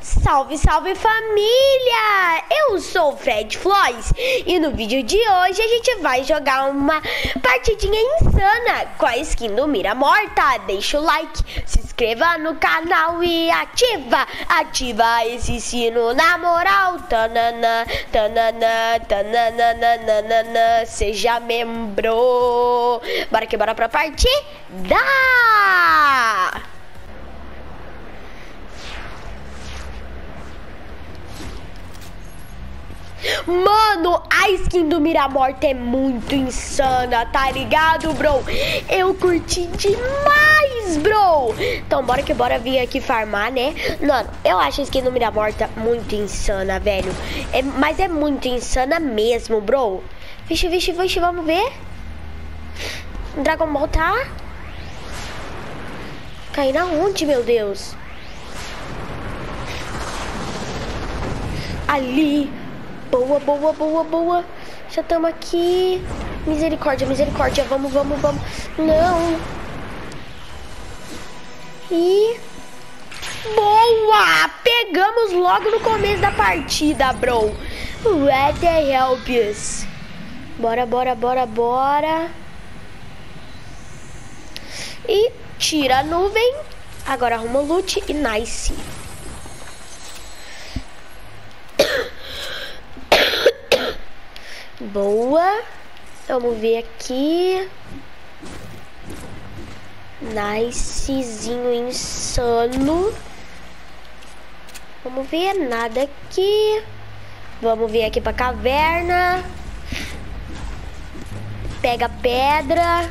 Salve, salve família! Eu sou o Fred Floys e no vídeo de hoje a gente vai jogar uma partidinha insana com a skin do Mira Morta. Deixa o like, se inscreva no canal e ativa, ativa esse sino na moral. Tanana, tanana, tanana, seja membro. Bora que bora pra partida! Mano, a skin do Miramorte é muito insana, tá ligado, bro? Eu curti demais, bro. Então, bora que bora vir aqui farmar, né? Mano, eu acho a skin do Miramorte muito insana, velho. É, mas é muito insana mesmo, bro. Vixe, vixe, vixe, vamos ver. Dragon Ball tá... Cair na onde, meu Deus? Ali. Boa, boa, boa, boa. Já estamos aqui. Misericórdia, misericórdia. Vamos, vamos, vamos. Não. E... Boa! Pegamos logo no começo da partida, bro. What the us? Bora, bora, bora, bora. E tira a nuvem. Agora arruma o loot e nice. Boa. Vamos ver aqui. Nicezinho insano. Vamos ver nada aqui. Vamos ver aqui pra caverna. Pega pedra.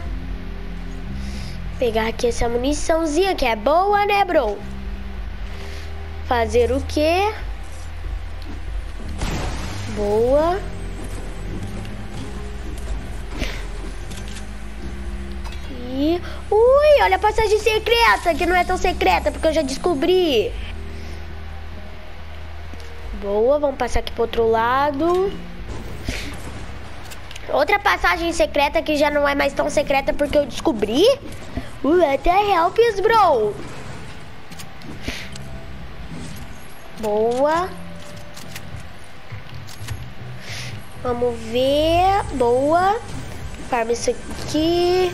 Pegar aqui essa muniçãozinha que é boa, né, bro? Fazer o quê? Boa. Ui, olha a passagem secreta, que não é tão secreta, porque eu já descobri. Boa, vamos passar aqui pro outro lado. Outra passagem secreta que já não é mais tão secreta porque eu descobri. Uh, até helps, bro. Boa. Vamos ver. Boa. Farma isso aqui.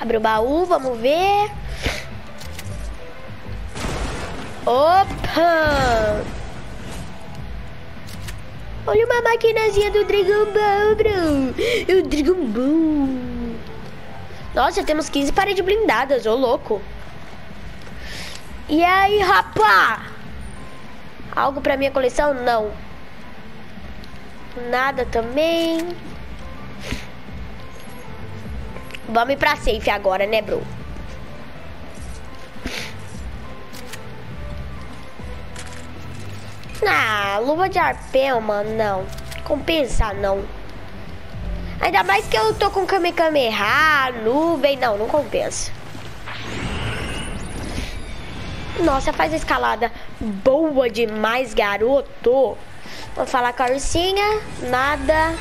Abre o baú, vamos ver. Opa! Olha uma maquinazinha do Dragon Ball, bro. O Dragon Ball. Nossa, temos 15 paredes blindadas, ô louco. E aí, rapá? Algo pra minha coleção? Não. Nada também. Vamos ir pra safe agora, né, bro? Ah, luva de arpel, mano, não. Compensa, não. Ainda mais que eu tô com Kamehameha, nuvem, não, não compensa. Nossa, faz a escalada boa demais, garoto. Vou falar com a ursinha. Nada.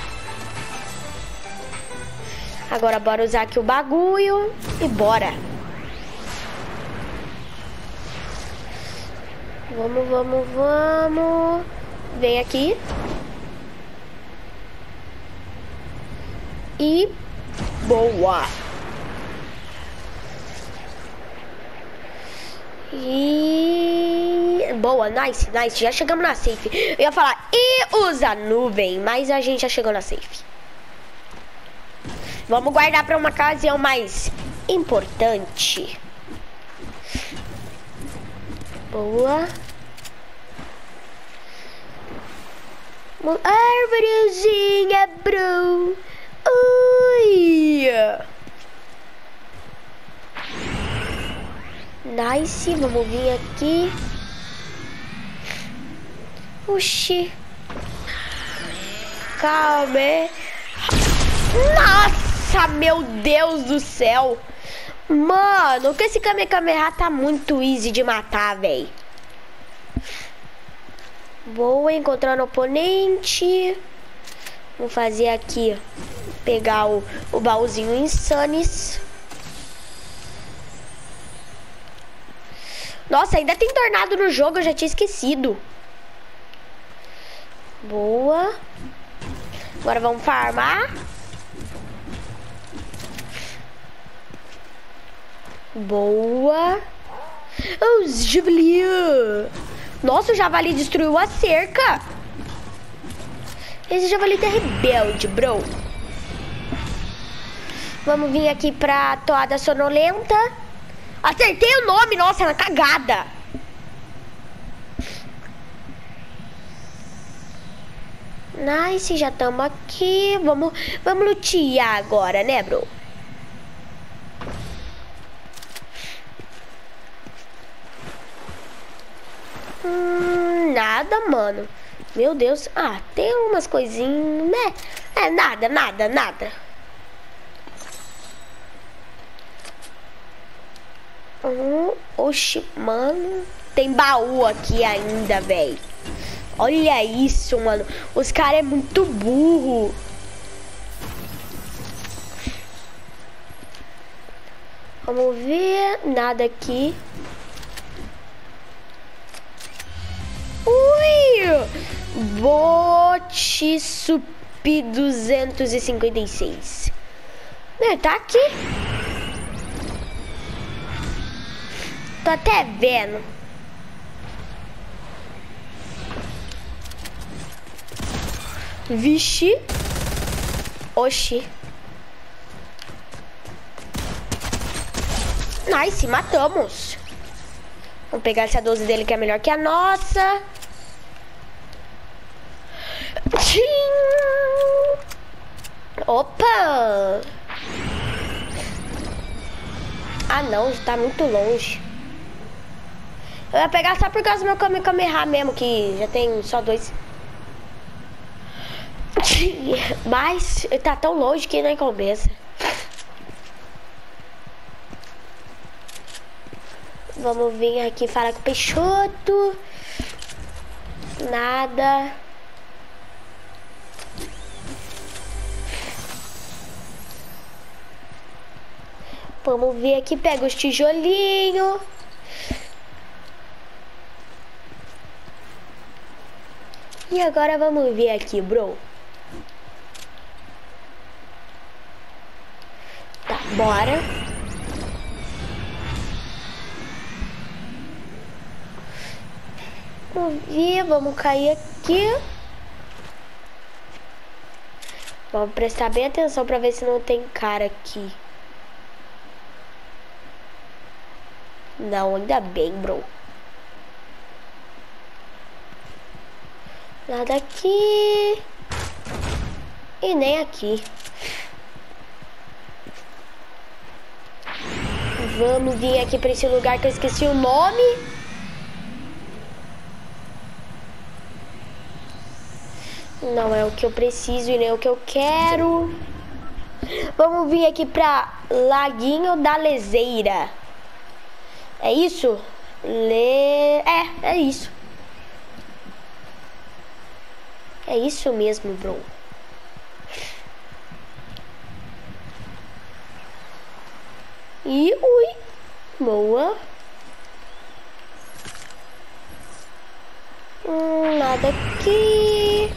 Agora bora usar aqui o bagulho. E bora. Vamos, vamos, vamos. Vem aqui. E boa. E boa, nice, nice. Já chegamos na safe. Eu ia falar e usa nuvem, mas a gente já chegou na safe. Vamos guardar para uma ocasião mais importante. Boa. Árvorezinha, bro. Ui. Nice, vamos vir aqui. Oxi. Calma. Nossa, meu Deus do céu. Mano, que esse Kamehameha tá muito easy de matar, velho. Boa, encontrando oponente. Vamos fazer aqui. Pegar o, o baúzinho Insanes. Nossa, ainda tem tornado no jogo, eu já tinha esquecido. Boa. Agora vamos farmar. Boa. Oh, javali. Nossa, o javali destruiu a cerca. Esse javali tá rebelde, bro. Vamos vir aqui pra toada sonolenta. Acertei o nome, nossa, é uma cagada. Nice, já estamos aqui. Vamos, vamos lutear agora, né, bro? Hum, nada, mano. Meu Deus. Ah, tem umas coisinhas, né? É, nada, nada, nada. Hum, oxi, mano. Tem baú aqui ainda, velho. Olha isso, mano. Os caras é muito burro. Vamos ver. Nada aqui. Ui! Bote Sup 256. Né, tá aqui. Tô até vendo. Vixe. Oxi. Nice, matamos. Vamos pegar essa 12 dele que é melhor que a nossa. Opa! Ah não, está muito longe. Eu ia pegar só por causa do meu Kamehameha mesmo, que já tem só dois. Mas tá tão longe que nem compensa. Vamos vir aqui falar com o Peixoto. Nada. Vamos ver aqui, pega os tijolinhos. E agora vamos ver aqui, bro. Bora. Vamos vamos cair aqui. Vamos prestar bem atenção pra ver se não tem cara aqui. Não, ainda bem, bro. Nada aqui. E nem aqui. Vamos vir aqui para esse lugar que eu esqueci o nome. Não é o que eu preciso e nem o que eu quero. Vamos vir aqui para Laguinho da Lezeira. É isso? Le... É, é isso. É isso mesmo, bro. E ui. Boa. Hum, nada aqui.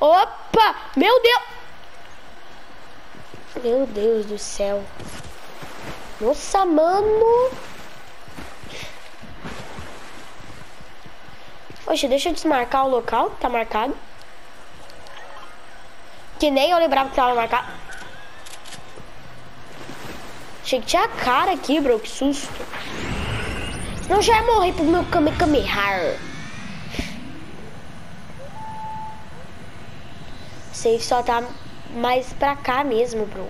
Opa! Meu Deus! Meu Deus do céu. Nossa, mano. Oxe, deixa eu desmarcar o local. Tá marcado. Que nem eu lembrava que tava marcado. Achei que tinha cara aqui, bro. Que susto. Não já ia morrer pro meu Kamehameha. Safe só tá mais pra cá mesmo, bro.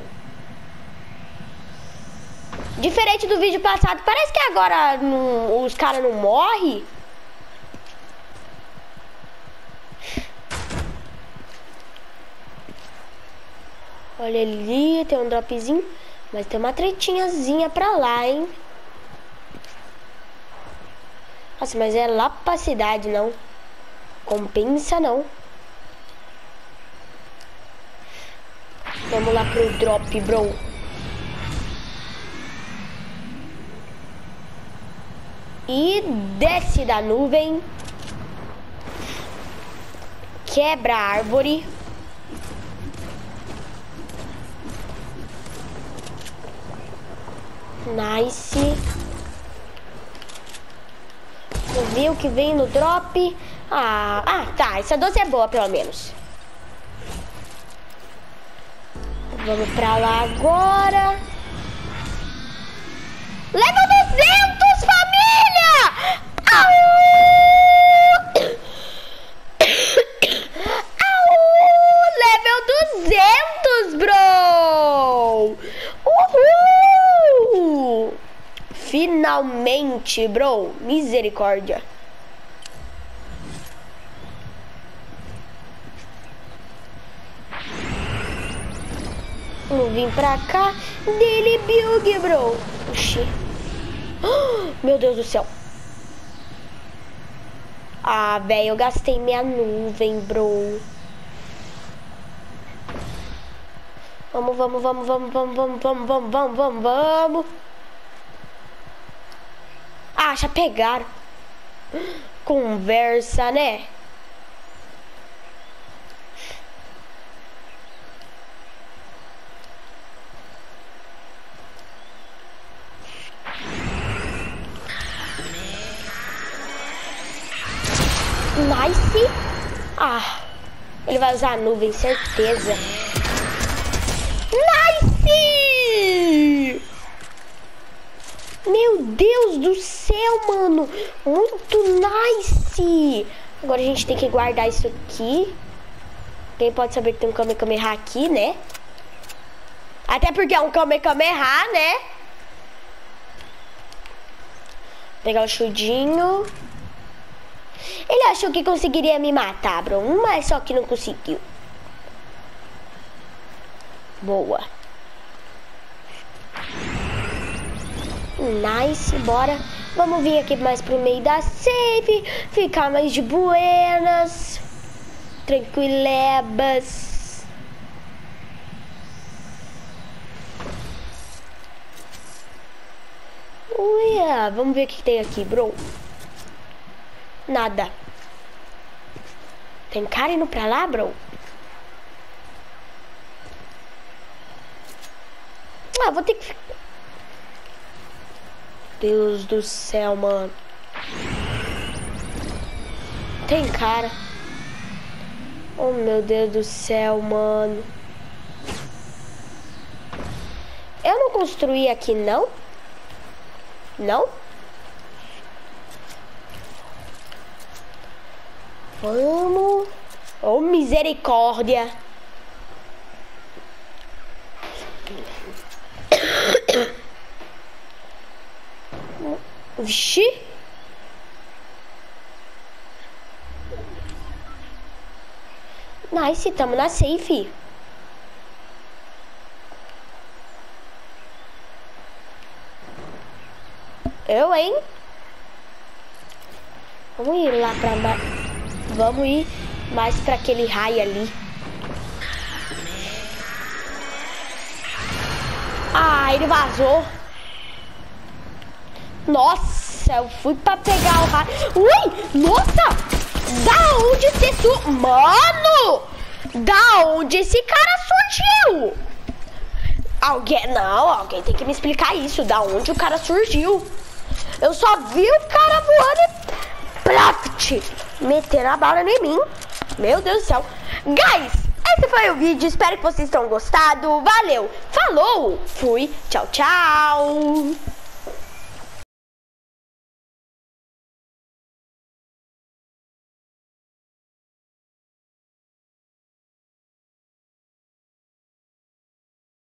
Diferente do vídeo passado, parece que agora não, os caras não morrem. Olha ali, tem um dropzinho. Mas tem uma tretinhazinha pra lá, hein? Nossa, mas é lá pra cidade, não. Compensa não. Vamos lá pro drop, bro. E desce da nuvem. Quebra a árvore. Nice. Ver o que vem no drop. Ah, ah, tá. Essa doce é boa, pelo menos. Vamos pra lá agora. Leva 200, família! Au! Au! Level 200, bro! Uhul! Finalmente, bro. Misericórdia. Vamos vir pra cá. Dele Bug, bro. Oxi. meu Deus do céu. Ah, velho, eu gastei minha nuvem, bro. Vamos, vamos, vamos, vamos, vamos, vamos, vamos, vamos, vamos, vamos, vamos. Ah, já pegaram. Conversa, né? Nice. Ah, ele vai usar a nuvem, certeza. Nice! Meu Deus do céu, mano. Muito nice. Agora a gente tem que guardar isso aqui. Quem pode saber que tem um Kamehameha aqui, né? Até porque é um Kamehameha, né? Pegar o chudinho. Ele achou que conseguiria me matar, bro. Mas só que não conseguiu. Boa. Nice, bora. Vamos vir aqui mais pro meio da safe. Ficar mais de buenas. Tranquilebas. Uia, vamos ver o que tem aqui, bro. Nada. Tem cara indo pra lá, bro? Ah, vou ter que... Deus do céu, mano. Tem cara. Oh, meu Deus do céu, mano. Eu não construí aqui, não? Não? Vamos. Oh, misericórdia. Vixe. Nice, tamo na safe. Eu, hein? Vamos ir lá pra. Vamos ir mais para aquele raio ali. Ah, ele vazou. Nossa, eu fui para pegar o raio. Ui, nossa! Da onde você su... Mano! Da onde esse cara surgiu? Alguém... Não, alguém tem que me explicar isso. Da onde o cara surgiu? Eu só vi o cara voando e... Plaft! meteram a bala em mim. Meu Deus do céu. Guys, esse foi o vídeo. Espero que vocês tenham gostado. Valeu. Falou. Fui. Tchau, tchau.